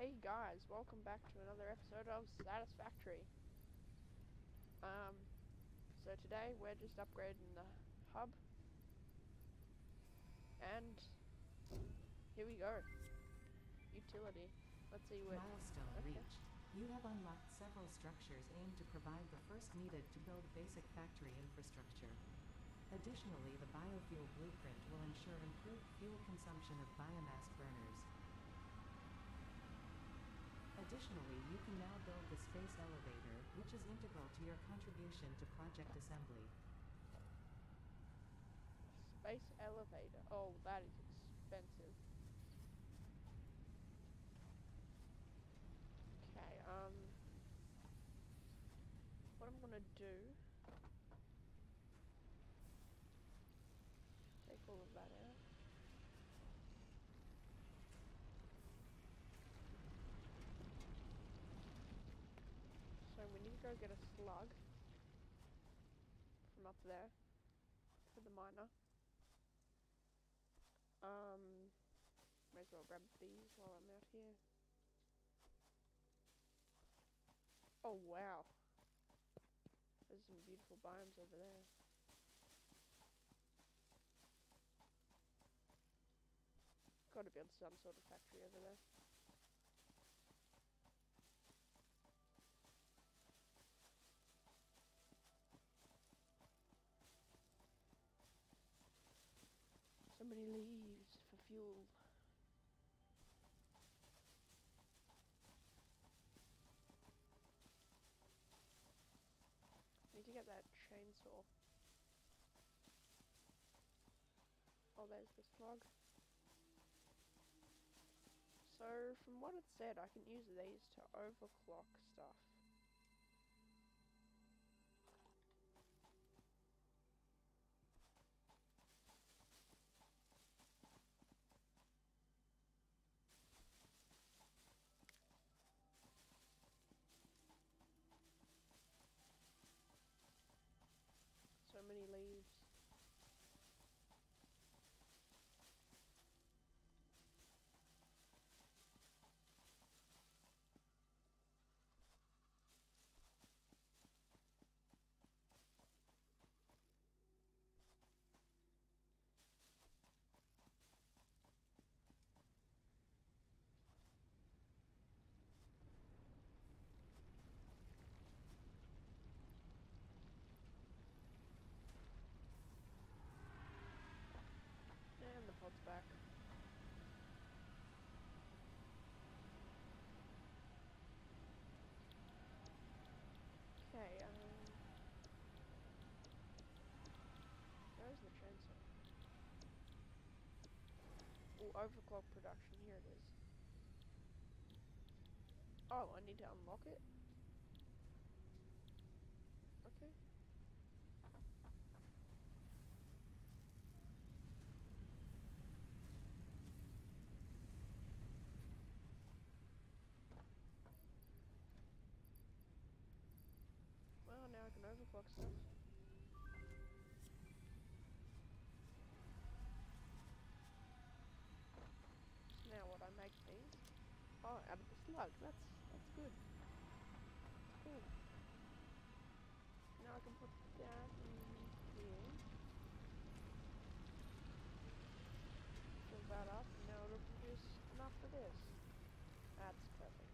Hey guys, welcome back to another episode of Satisfactory. Um, so today we're just upgrading the hub. And here we go. Utility. Let's see what. Milestone okay. reached. You have unlocked several structures aimed to provide the first needed to build basic factory infrastructure. Additionally, the biofuel blueprint will ensure improved fuel consumption of biomass burners. Additionally, you can now build the space elevator, which is integral to your contribution to project assembly. Space elevator. Oh, that is expensive. Okay, um... What I'm gonna do... Take all of that out. So we need to go get a slug from up there for the miner. Um, might as well grab these while I'm out here. Oh wow, there's some beautiful biomes over there. Got to build some sort of factory over there. So many leaves for fuel. Need to get that chainsaw. There's the slug. So, from what it said, I can use these to overclock stuff. So many leaves. And the pod's back. Okay, um... Where's the chainsaw? Oh, overclock production, here it is. Oh, I need to unlock it? Okay. Well, now I can overclock stuff. Now what I make these? Slug. That's that's good. That's cool. Now I can put that in here. Fill that up, and now it'll produce enough for this. That's perfect.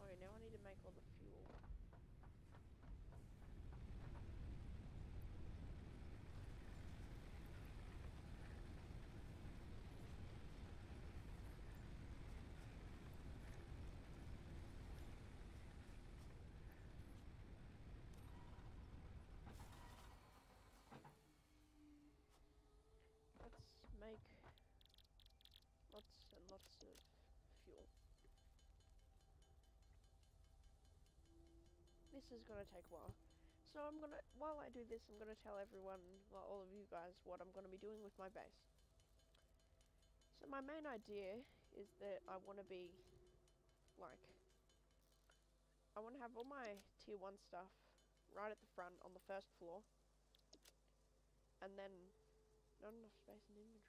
Okay, now I need to make all the fuel. Let's make lots of fuel. this is gonna take a while. So I'm gonna, while I do this, I'm gonna tell everyone, well, all of you guys, what I'm gonna be doing with my base. So my main idea is that I want to be, like, I want to have all my tier one stuff right at the front on the first floor. And then not enough space in inventory.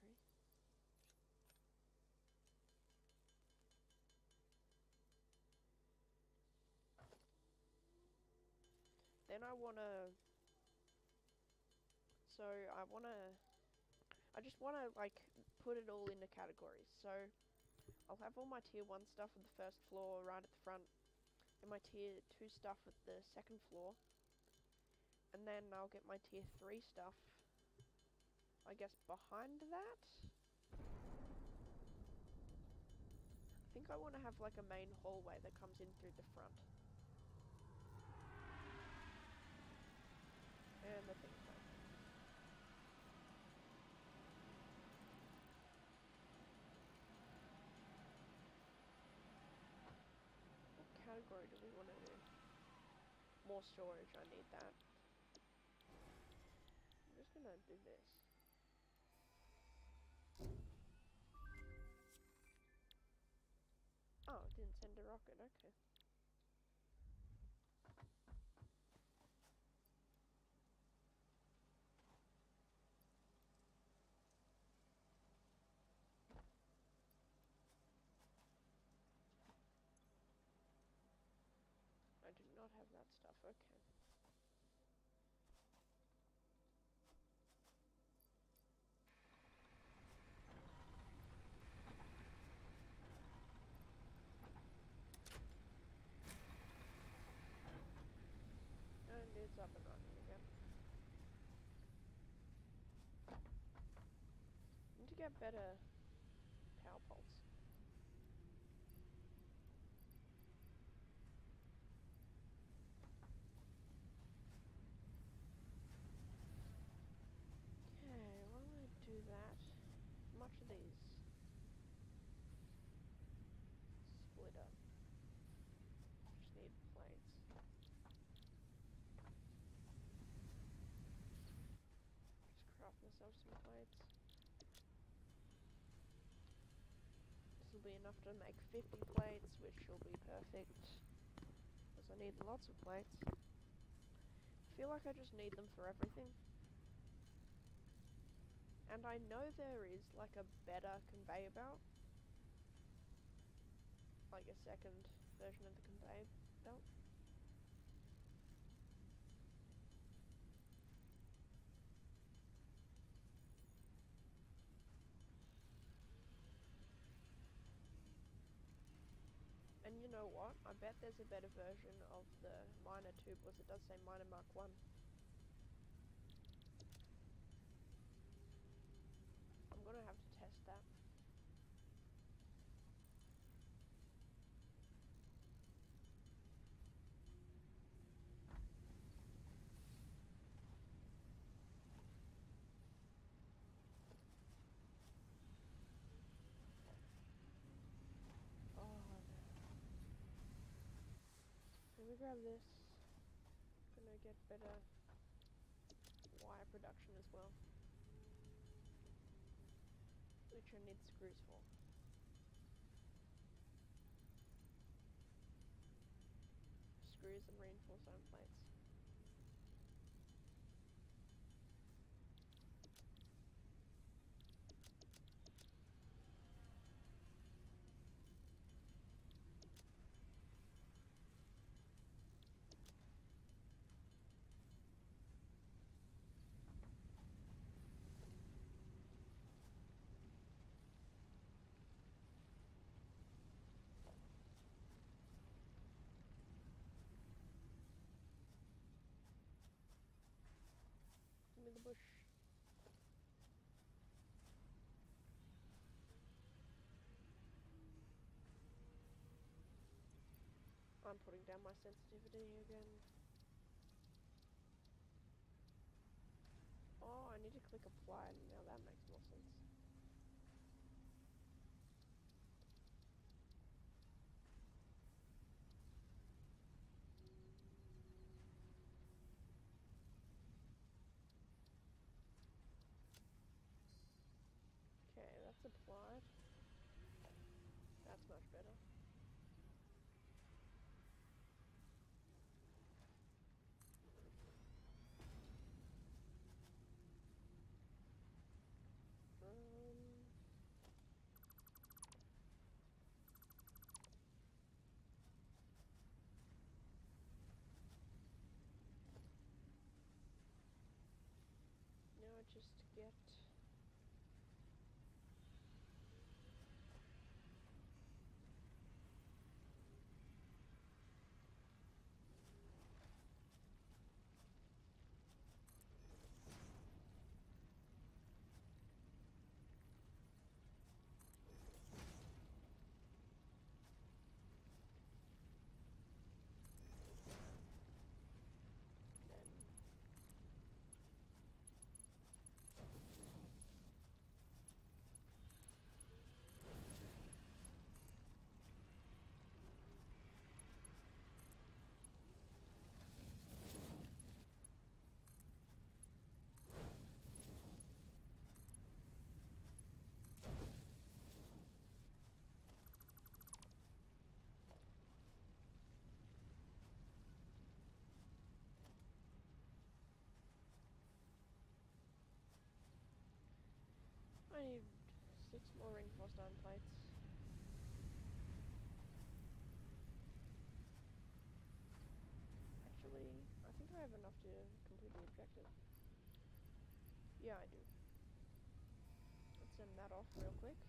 Then I wanna so I wanna I just wanna like put it all into categories. So I'll have all my tier one stuff with the first floor right at the front and my tier two stuff with the second floor. And then I'll get my tier three stuff I guess behind that. I think I want to have like a main hallway that comes in through the front. And the thing like What category do we want to do? More storage, I need that. I'm just gonna do this. Oh, it didn't send a rocket, okay. I do not have that stuff, okay. And it's up and running again. Need to get better power poles. Okay, why don't I do that? How much are these? Split up. Just need plates. Just some plates. This will be enough to make 50 plates, which will be perfect. Because I need lots of plates. I feel like I just need them for everything. And I know there is like a better conveyor belt. Like a second version of the conveyor belt. Bet there's a better version of the miner too, because it does say miner mark 1. I'm gonna have to test that. Oh no. Me grab this. Gonna get better wire production as well which I need screws for. Screws and reinforced iron plates. Give me the bush. I'm putting down my sensitivity again. Oh, I need to click apply. Now limpiar. I need six more reinforced iron plates. Actually, I think I have enough to complete the objective. Yeah, I do. Let's send that off real quick.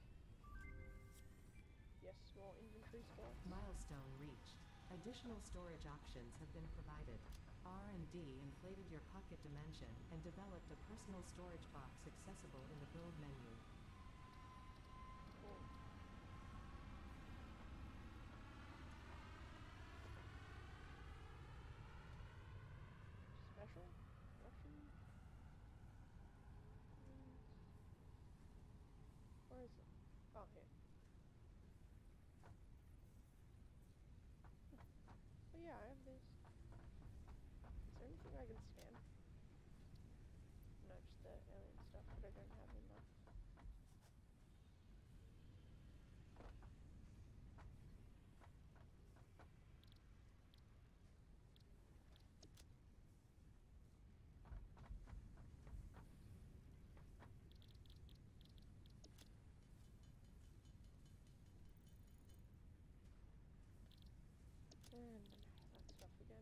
Yes, more inventory spots. Milestone reached. Additional storage options have been provided. R&D inflated your pocket dimension and developed a personal storage box accessible in the build menu. Cool. Special? Option? Mm. Where is it? Oh, here. Oh yeah, I have this. Is there anything I can scan? No, just the alien stuff that I don't have enough. And that stuff again.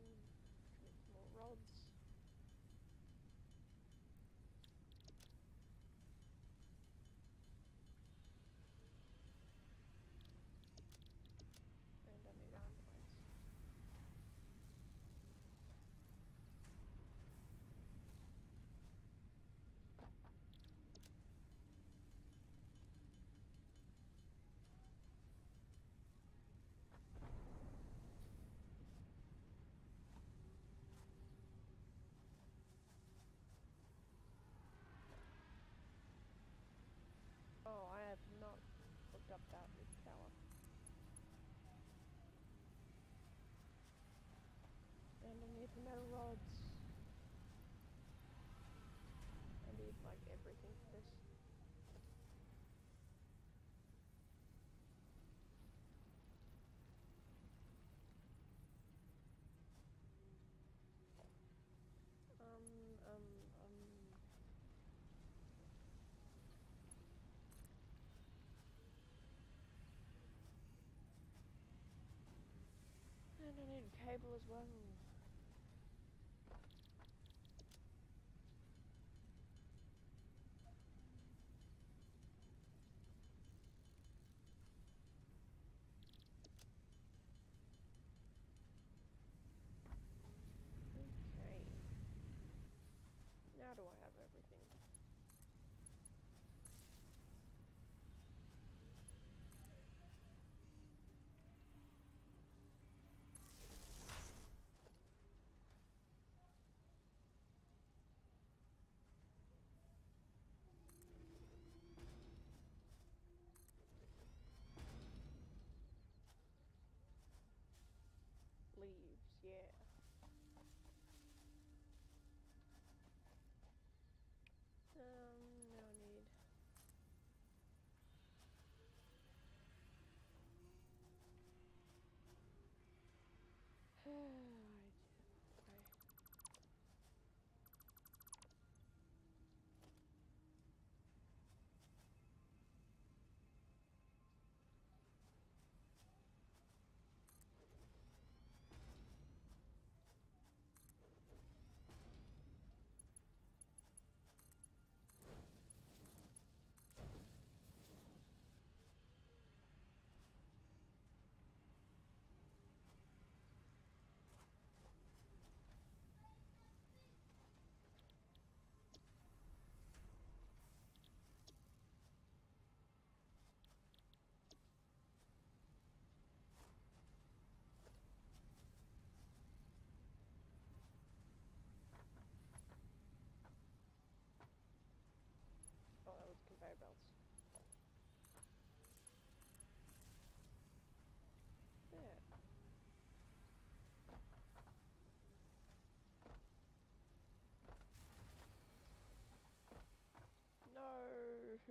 Make more rods. And I need iron plates. Oh, I have not looked up that with tower. Need the metal rods. I need like everything for this. Um, um, um. And I need a cable as well.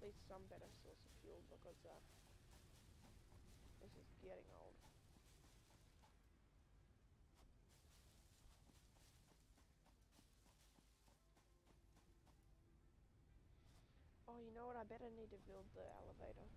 at least some better source of fuel because uh, this is getting old. Oh, you know what? I better need to build the elevator.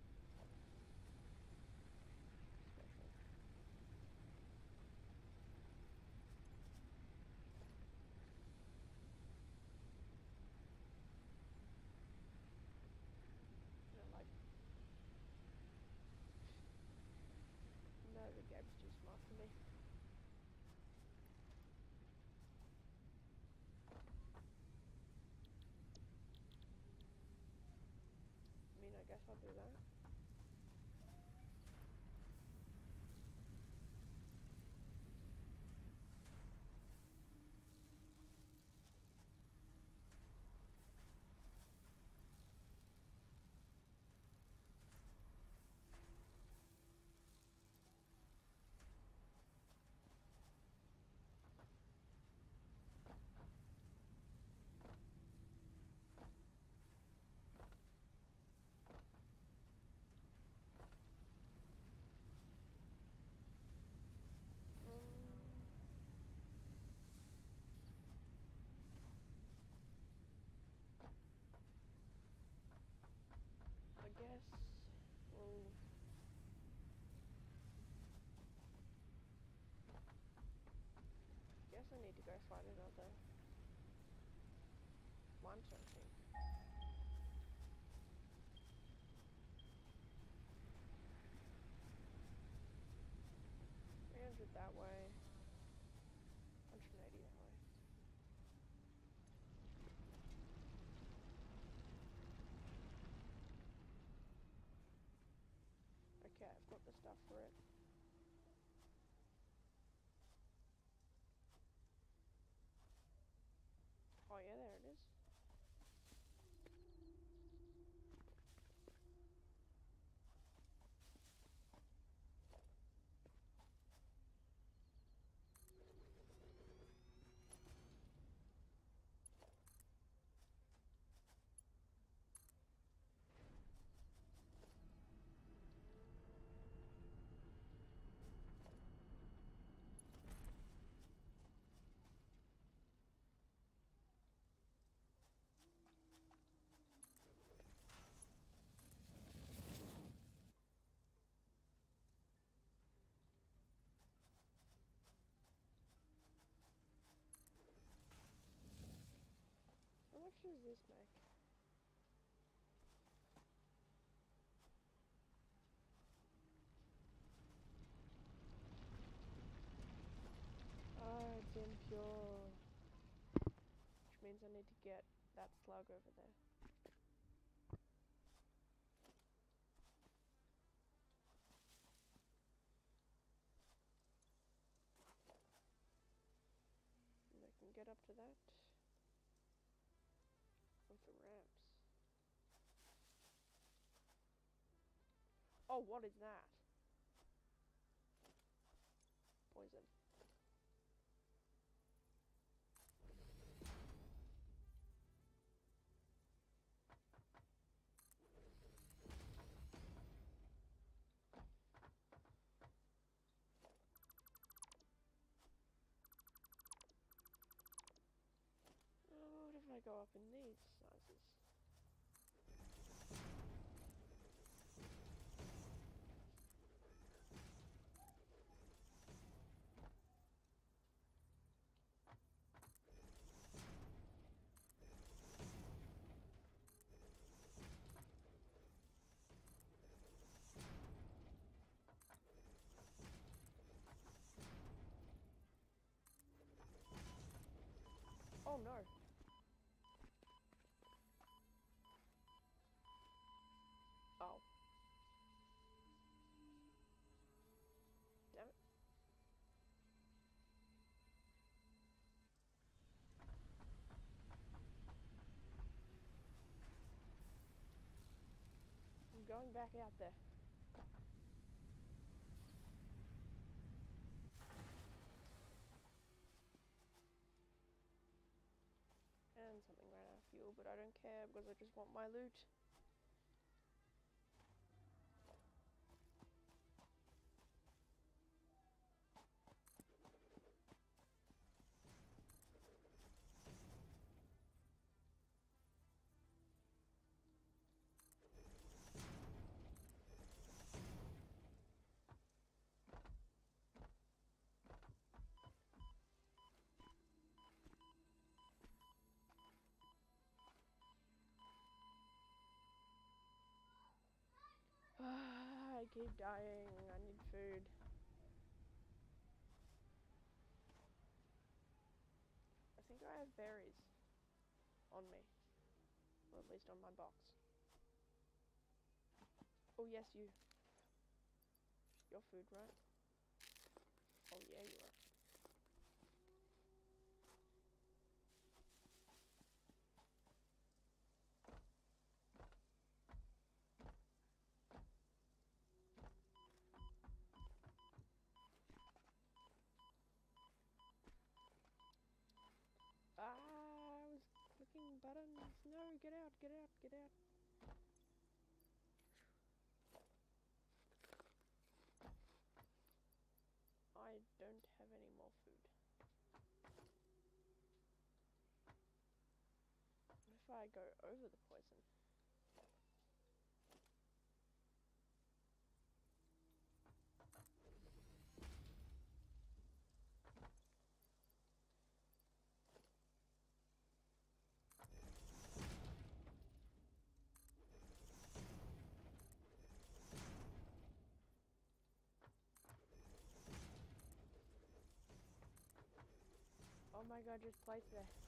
does this make? Oh, it's impure. Which means I need to get that slug over there. Oh, what is that? Poison. go up in these. Oh no. Oh. Damn it. I'm going back out there. And something ran out of fuel, but I don't care because I just want my loot. I keep dying. I need food. I think I have berries on me. Or at least on my box. Oh yes, you. Your food, right? Oh yeah, you are. Ah, I was clicking buttons. No, get out, get out, get out. I don't have any more food. What if I go over the poison? Oh my god, just place there.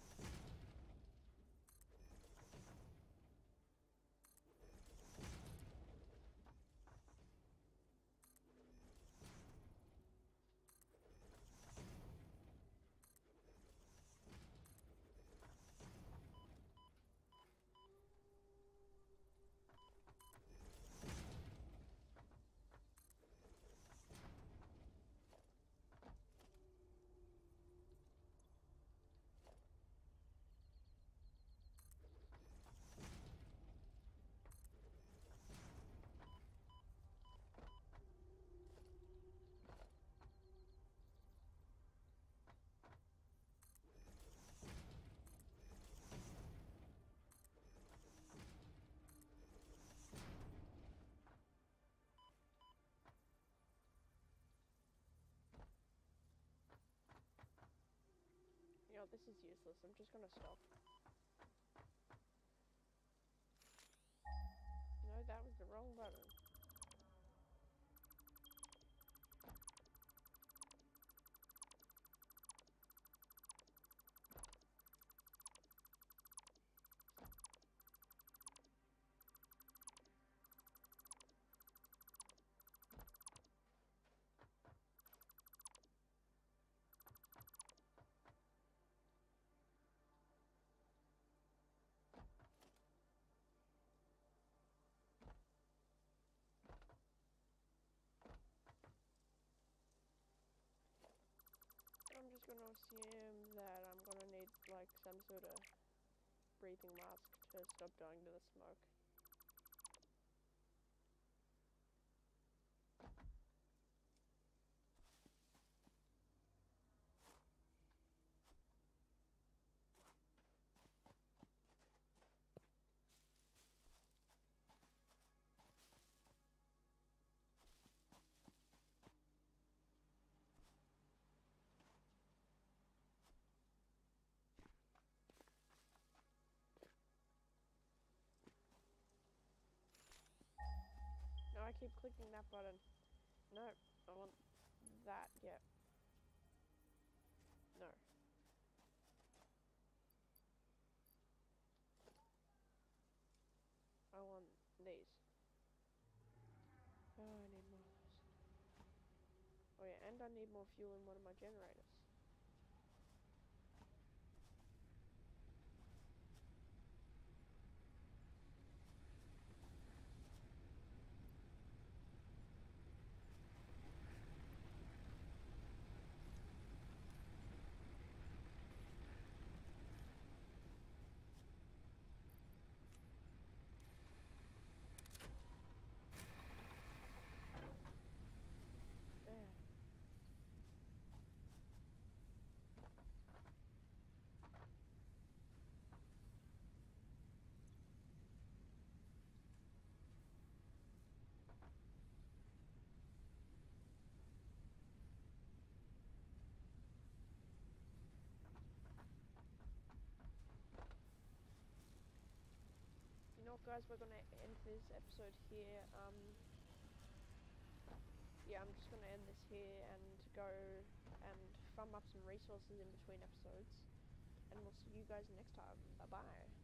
You this is useless. I'm just gonna stop. No, that was the wrong button. I'm just gonna assume that I'm gonna need like some sort of breathing mask to stop dying to the smoke. Keep clicking that button. No, I want that. Yep. No. I want these. Oh, I need more of those. Oh yeah, and I need more fuel in one of my generators. There. You know what, guys? We're gonna end this episode here. Um, yeah, I'm just gonna end this here and go and farm up some resources in between episodes. And we'll see you guys next time. Bye bye.